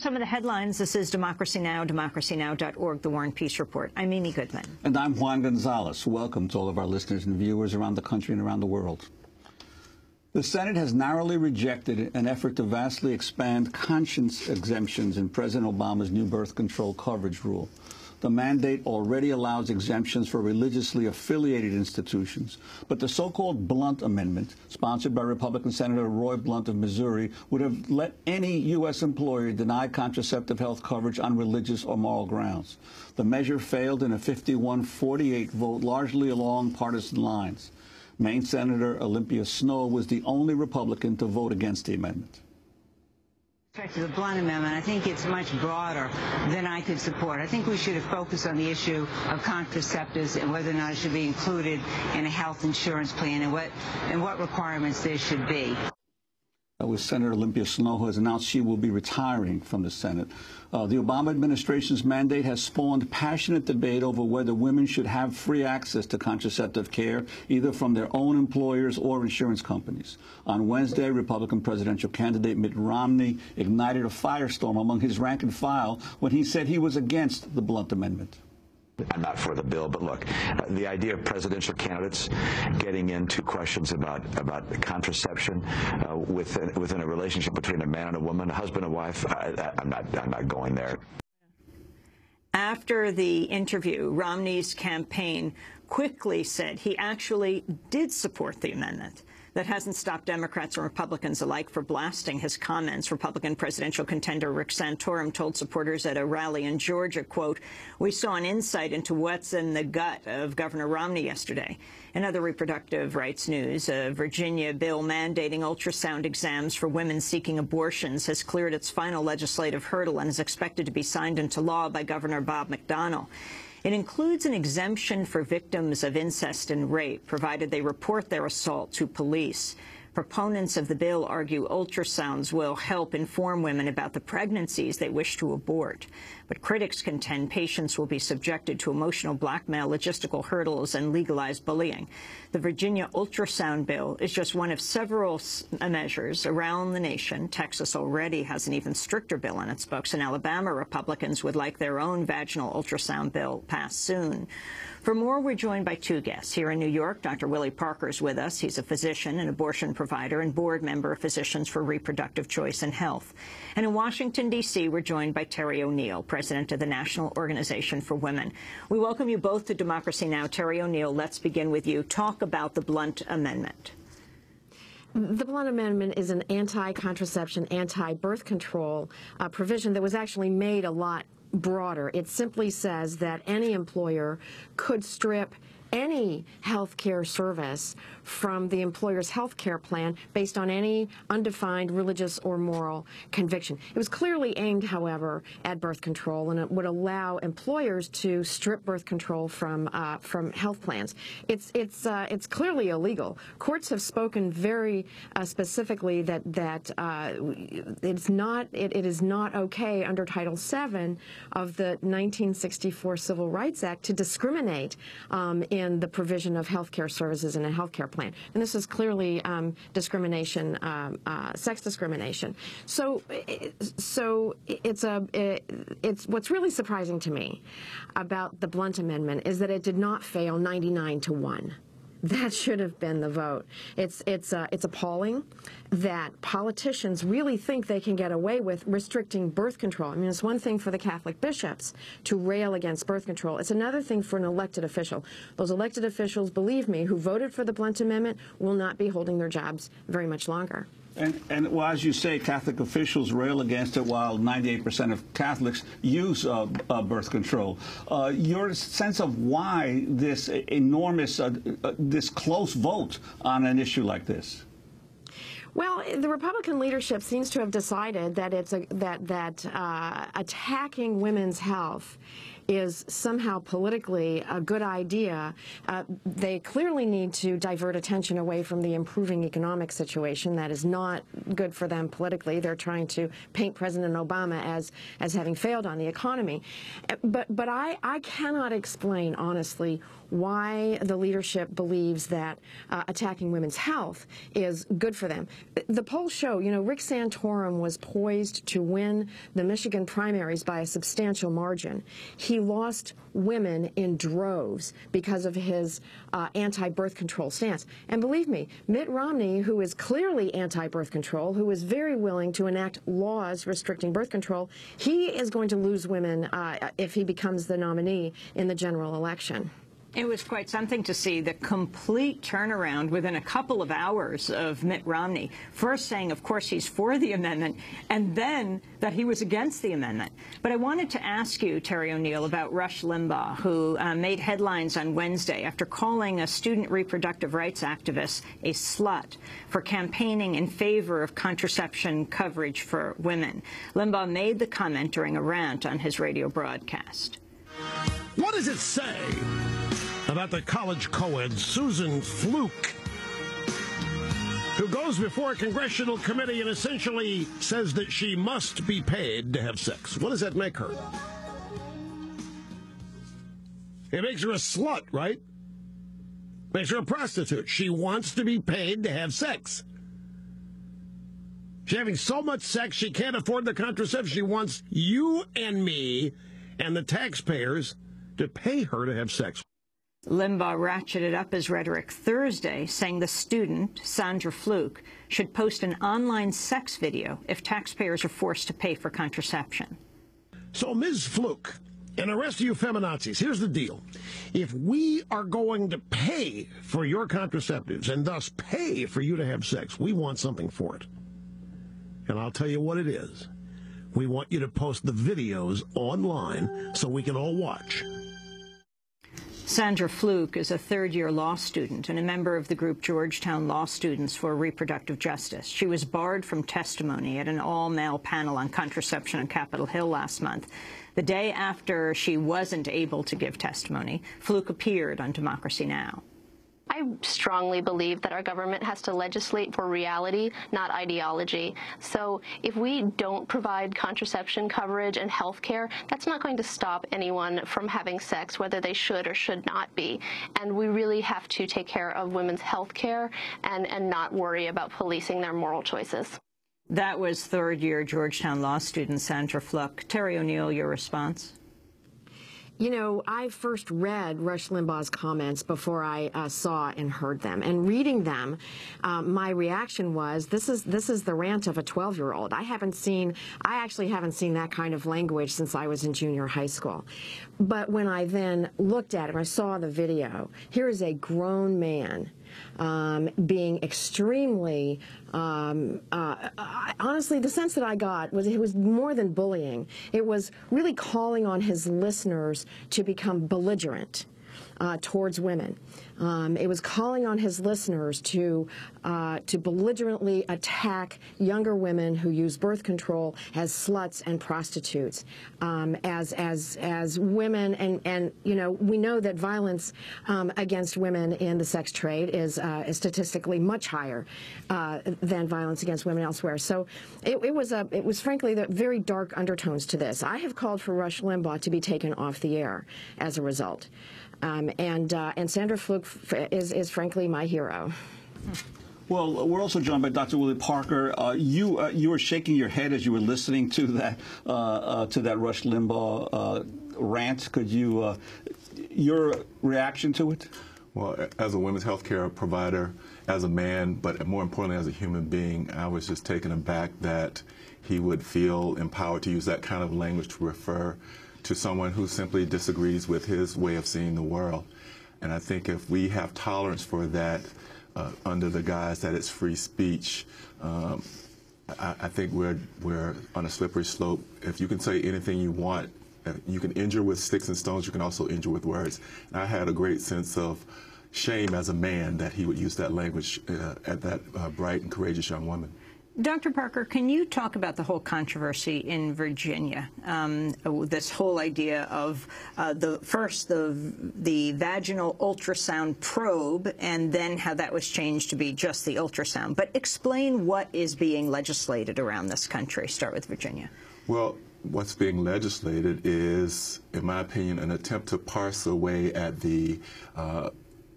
Some of the headlines. This is Democracy Now!, democracynow.org, The War and Peace Report. I'm Amy Goodman. And I'm Juan Gonzalez. Welcome to all of our listeners and viewers around the country and around the world. The Senate has narrowly rejected an effort to vastly expand conscience exemptions in President Obama's new birth control coverage rule. The mandate already allows exemptions for religiously affiliated institutions, but the so-called Blunt Amendment, sponsored by Republican Senator Roy Blunt of Missouri, would have let any U.S. employer deny contraceptive health coverage on religious or moral grounds. The measure failed in a 51-48 vote, largely along partisan lines. Maine Senator Olympia Snowe was the only Republican to vote against the amendment respect to the Blunt Amendment, I think it's much broader than I could support. I think we should have focused on the issue of contraceptives and whether or not it should be included in a health insurance plan and what and what requirements there should be. That was Senator Olympia Snowe, who has announced she will be retiring from the Senate. Uh, the Obama administration's mandate has spawned passionate debate over whether women should have free access to contraceptive care, either from their own employers or insurance companies. On Wednesday, Republican presidential candidate Mitt Romney ignited a firestorm among his rank and file when he said he was against the Blunt Amendment. I'm not for the bill, but look, the idea of presidential candidates getting into questions about about contraception uh, within within a relationship between a man and a woman, a husband and wife, I, I'm not I'm not going there. After the interview, Romney's campaign quickly said he actually did support the amendment that hasn't stopped Democrats and Republicans alike for blasting his comments. Republican presidential contender Rick Santorum told supporters at a rally in Georgia, quote, we saw an insight into what's in the gut of Governor Romney yesterday. In other reproductive rights news, a Virginia bill mandating ultrasound exams for women seeking abortions has cleared its final legislative hurdle and is expected to be signed into law by Governor Bob McDonnell. It includes an exemption for victims of incest and rape, provided they report their assault to police. Proponents of the bill argue ultrasounds will help inform women about the pregnancies they wish to abort. But critics contend patients will be subjected to emotional blackmail, logistical hurdles, and legalized bullying. The Virginia ultrasound bill is just one of several measures around the nation. Texas already has an even stricter bill on its books, and Alabama Republicans would like their own vaginal ultrasound bill passed soon. For more, we're joined by two guests. Here in New York, Dr. Willie Parker is with us. He's a physician, an abortion provider, and board member of Physicians for Reproductive Choice and Health. And in Washington, D.C., we're joined by Terry O'Neill, president of the National Organization for Women. We welcome you both to Democracy Now! Terry O'Neill, let's begin with you. Talk about the Blunt Amendment. The Blunt Amendment is an anti-contraception, anti-birth control uh, provision that was actually made a lot broader. It simply says that any employer could strip any health care service from the employer's health care plan based on any undefined religious or moral conviction. It was clearly aimed, however, at birth control, and it would allow employers to strip birth control from uh, from health plans. It's it's uh, it's clearly illegal. Courts have spoken very uh, specifically that that uh, it's not it, it is not okay under Title VII of the 1964 Civil Rights Act to discriminate um, in the provision of health care services in a health care plan. And this is clearly um, discrimination, um, uh, sex discrimination. So, so it's a, it's what's really surprising to me about the Blunt Amendment is that it did not fail 99 to 1. That should have been the vote. It's it's uh, it's appalling that politicians really think they can get away with restricting birth control. I mean, it's one thing for the Catholic bishops to rail against birth control. It's another thing for an elected official. Those elected officials, believe me, who voted for the Blunt Amendment, will not be holding their jobs very much longer. And, and well, as you say, Catholic officials rail against it while 98% of Catholics use uh, uh, birth control. Uh, your sense of why this enormous, uh, uh, this close vote on an issue like this? Well, the Republican leadership seems to have decided that it's a, that that uh, attacking women's health is somehow politically a good idea, uh, they clearly need to divert attention away from the improving economic situation. That is not good for them politically. They're trying to paint President Obama as as having failed on the economy. But but I, I cannot explain honestly why the leadership believes that uh, attacking women's health is good for them. The polls show, you know, Rick Santorum was poised to win the Michigan primaries by a substantial margin. He lost women in droves because of his uh, anti-birth control stance. And believe me, Mitt Romney, who is clearly anti-birth control, who is very willing to enact laws restricting birth control, he is going to lose women uh, if he becomes the nominee in the general election. It was quite something to see the complete turnaround within a couple of hours of Mitt Romney, first saying, of course, he's for the amendment, and then that he was against the amendment. But I wanted to ask you, Terry O'Neill, about Rush Limbaugh, who uh, made headlines on Wednesday after calling a student reproductive rights activist a slut for campaigning in favor of contraception coverage for women. Limbaugh made the comment during a rant on his radio broadcast. What does it say about the college co-ed Susan Fluke, who goes before a congressional committee and essentially says that she must be paid to have sex? What does that make her? It makes her a slut, right? Makes her a prostitute. She wants to be paid to have sex. She's having so much sex she can't afford the contraception. She wants you and me and the taxpayers to pay her to have sex. Limbaugh ratcheted up his rhetoric Thursday, saying the student, Sandra Fluke, should post an online sex video if taxpayers are forced to pay for contraception. So, Ms. Fluke, and the rest of you feminazis, here's the deal. If we are going to pay for your contraceptives and thus pay for you to have sex, we want something for it. And I'll tell you what it is. We want you to post the videos online so we can all watch. Sandra Fluke is a third-year law student and a member of the group Georgetown Law Students for Reproductive Justice. She was barred from testimony at an all-male panel on contraception on Capitol Hill last month. The day after she wasn't able to give testimony, Fluke appeared on Democracy Now! I strongly believe that our government has to legislate for reality, not ideology. So if we don't provide contraception coverage and health care, that's not going to stop anyone from having sex, whether they should or should not be. And we really have to take care of women's health care and, and not worry about policing their moral choices. That was third-year Georgetown law student Sandra Fluke. Terry O'Neill, your response? You know, I first read Rush Limbaugh's comments before I uh, saw and heard them. And reading them, uh, my reaction was, this is this is the rant of a 12-year-old. I haven't seen, I actually haven't seen that kind of language since I was in junior high school. But when I then looked at it, I saw the video, here is a grown man um, being extremely, um, uh, honestly, the sense that I got was it was more than bullying. It was really calling on his listeners to become belligerent uh, towards women. Um, it was calling on his listeners to uh, to belligerently attack younger women who use birth control as sluts and prostitutes, um, as as as women, and and you know we know that violence um, against women in the sex trade is, uh, is statistically much higher uh, than violence against women elsewhere. So it, it was a it was frankly the very dark undertones to this. I have called for Rush Limbaugh to be taken off the air as a result. Um, and uh, and Sandra Fluke is is frankly my hero. Well, we're also joined by Dr. Willie Parker. Uh, you uh, you were shaking your head as you were listening to that uh, uh to that Rush Limbaugh uh, rant. Could you uh, your reaction to it? Well, as a women's health care provider, as a man, but more importantly as a human being, I was just taken aback that he would feel empowered to use that kind of language to refer to someone who simply disagrees with his way of seeing the world. And I think if we have tolerance for that uh, under the guise that it's free speech, um, I, I, think we're, we're on a slippery slope. If you can say anything you want, uh, you can injure with sticks and stones, you can also injure with words. And I had a great sense of shame as a man that he would use that language uh, at that uh, bright and courageous young woman. Dr. Parker, can you talk about the whole controversy in Virginia? Um, this whole idea of uh, the first the the vaginal ultrasound probe, and then how that was changed to be just the ultrasound. But explain what is being legislated around this country. Start with Virginia. Well, what's being legislated is, in my opinion, an attempt to parse away at the uh,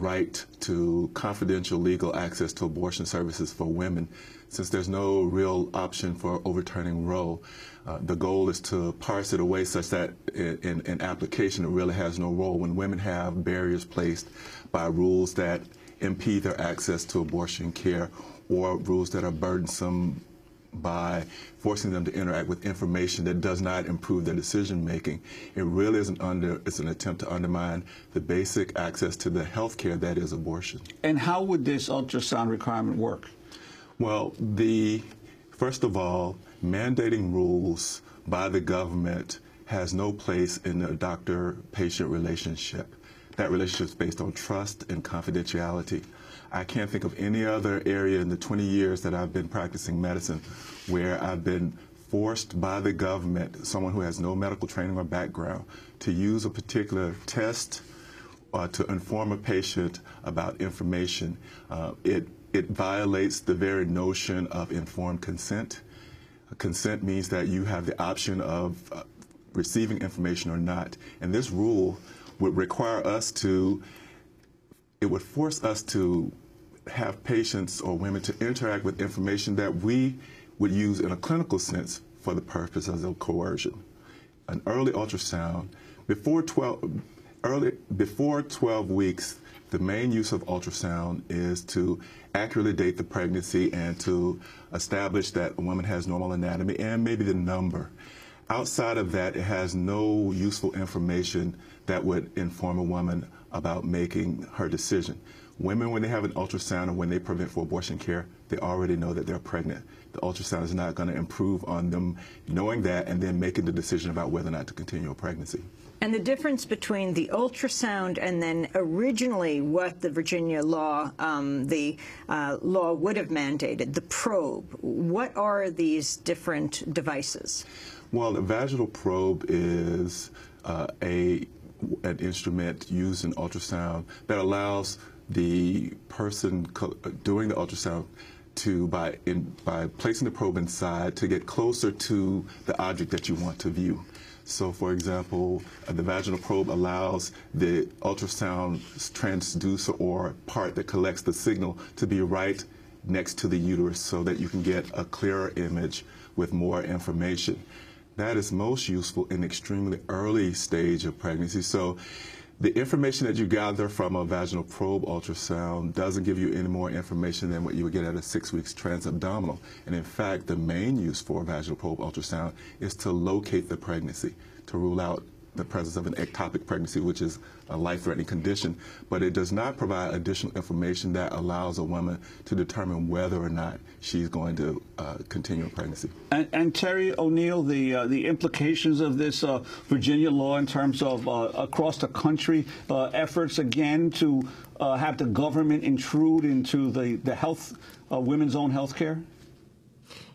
right to confidential legal access to abortion services for women since there's no real option for overturning Roe, uh, the goal is to parse it away such that in, in, application it really has no role. When women have barriers placed by rules that impede their access to abortion care or rules that are burdensome by forcing them to interact with information that does not improve their decision making. It really is an under it's an attempt to undermine the basic access to the health care that is abortion. And how would this ultrasound requirement work? Well, the first of all, mandating rules by the government has no place in the doctor-patient relationship. That relationship is based on trust and confidentiality. I can't think of any other area in the 20 years that I've been practicing medicine where I've been forced by the government, someone who has no medical training or background, to use a particular test uh, to inform a patient about information. Uh, it it violates the very notion of informed consent. Consent means that you have the option of uh, receiving information or not. And this rule would require us to, it would force us to have patients or women to interact with information that we would use in a clinical sense for the purposes of coercion. An early ultrasound, before 12, early, before 12 weeks, the main use of ultrasound is to accurately date the pregnancy and to establish that a woman has normal anatomy and maybe the number. Outside of that, it has no useful information that would inform a woman about making her decision. Women, when they have an ultrasound or when they prevent for abortion care, they already know that they're pregnant. The ultrasound is not going to improve on them knowing that and then making the decision about whether or not to continue a pregnancy. And the difference between the ultrasound and then originally what the Virginia law, um, the uh, law would have mandated, the probe, what are these different devices? Well, the vaginal probe is uh, a an instrument used in ultrasound that allows the person doing the ultrasound to by in by placing the probe inside to get closer to the object that you want to view. So, for example, uh, the vaginal probe allows the ultrasound transducer or part that collects the signal to be right next to the uterus so that you can get a clearer image with more information. That is most useful in extremely early stage of pregnancy. So the information that you gather from a vaginal probe ultrasound doesn't give you any more information than what you would get at a six weeks transabdominal. And in fact, the main use for a vaginal probe ultrasound is to locate the pregnancy, to rule out the presence of an ectopic pregnancy, which is a life-threatening condition, but it does not provide additional information that allows a woman to determine whether or not she's going to uh, continue a pregnancy. And, and Terry O'Neill, the uh, the implications of this uh, Virginia law in terms of uh, across the country uh, efforts again to uh, have the government intrude into the the health women's own health care.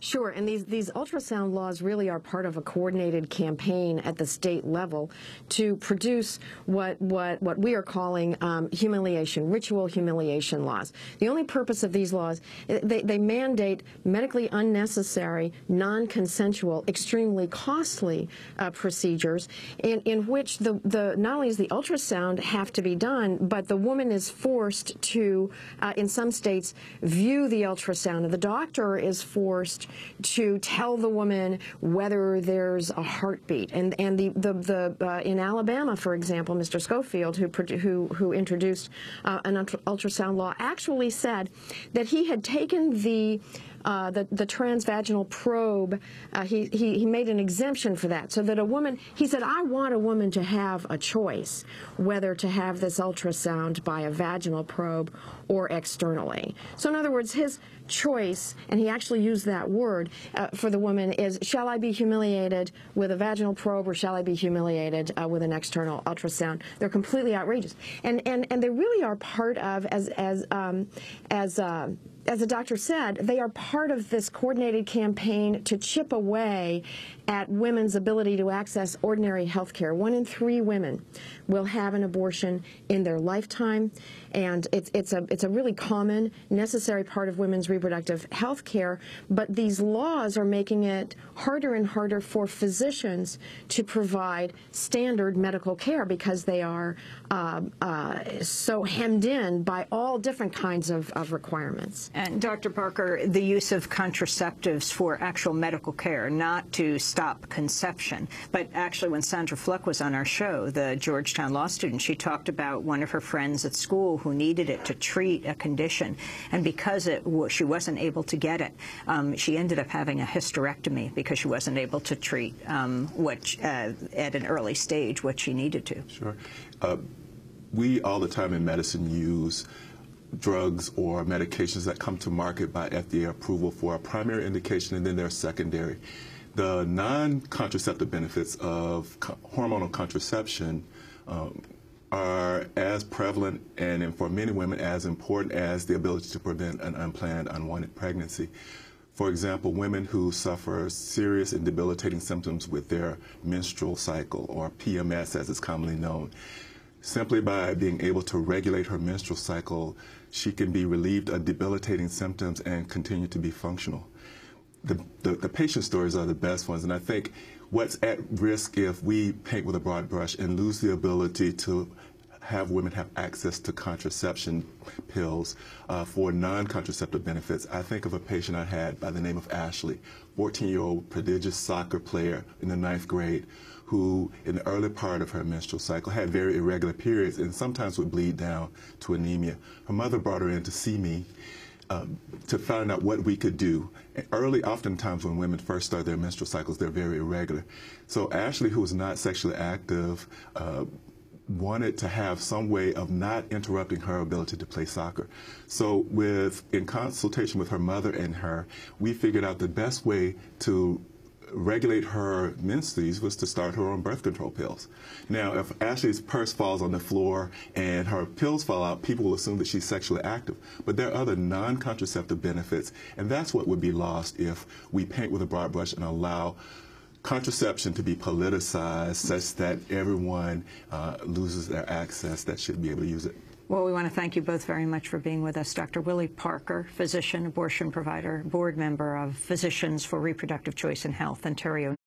Sure, and these, these ultrasound laws really are part of a coordinated campaign at the state level to produce what, what, what we are calling um, humiliation, ritual humiliation laws. The only purpose of these laws, they, they mandate medically unnecessary, non-consensual, extremely costly uh, procedures in, in which the, the, not only does the ultrasound have to be done, but the woman is forced to, uh, in some states, view the ultrasound, and the doctor is forced to tell the woman whether there's a heartbeat. And and the the, the uh, in Alabama, for example, Mr. Scofield, who who who introduced uh, an ultrasound law, actually said that he had taken the uh, the, the transvaginal probe, uh, he, he, he made an exemption for that so that a woman, he said, I want a woman to have a choice whether to have this ultrasound by a vaginal probe or externally. So in other words, his choice, and he actually used that word uh, for the woman, is shall I be humiliated with a vaginal probe or shall I be humiliated uh, with an external ultrasound? They're completely outrageous, and and and they really are part of as as um, as uh, as the doctor said, they are part of this coordinated campaign to chip away at women's ability to access ordinary health care. One in three women will have an abortion in their lifetime, and it's, it's, a, it's a really common, necessary part of women's reproductive health care. But these laws are making it harder and harder for physicians to provide standard medical care because they are uh, uh, so hemmed in by all different kinds of, of requirements. And Dr. Parker, the use of contraceptives for actual medical care, not to stop conception, but actually when Sandra Fluke was on our show, the Georgetown law student, she talked about one of her friends at school who needed it to treat a condition, and because it she wasn't able to get it, um, she ended up having a hysterectomy because she wasn't able to treat um, what uh, at an early stage what she needed to. Sure. Uh, we all the time in medicine use drugs or medications that come to market by FDA approval for a primary indication and then their secondary. The non-contraceptive benefits of co hormonal contraception um, are as prevalent and for many women as important as the ability to prevent an unplanned unwanted pregnancy. For example, women who suffer serious and debilitating symptoms with their menstrual cycle or PMS as it's commonly known, simply by being able to regulate her menstrual cycle, she can be relieved of debilitating symptoms and continue to be functional. The, the, the, patient stories are the best ones, and I think what's at risk if we paint with a broad brush and lose the ability to have women have access to contraception pills uh, for non-contraceptive benefits. I think of a patient I had by the name of Ashley, 14-year-old prodigious soccer player in the ninth grade who in the early part of her menstrual cycle had very irregular periods and sometimes would bleed down to anemia. Her mother brought her in to see me um, to find out what we could do. Early, oftentimes when women first start their menstrual cycles, they're very irregular. So Ashley, who was not sexually active, uh, wanted to have some way of not interrupting her ability to play soccer. So with, in consultation with her mother and her, we figured out the best way to regulate her menses was to start her own birth control pills. Now, if Ashley's purse falls on the floor and her pills fall out, people will assume that she's sexually active. But there are other non-contraceptive benefits, and that's what would be lost if we paint with a broad brush and allow contraception to be politicized such that everyone uh, loses their access that should be able to use it. Well, we want to thank you both very much for being with us. Dr. Willie Parker, physician, abortion provider, board member of Physicians for Reproductive Choice and Health, Ontario.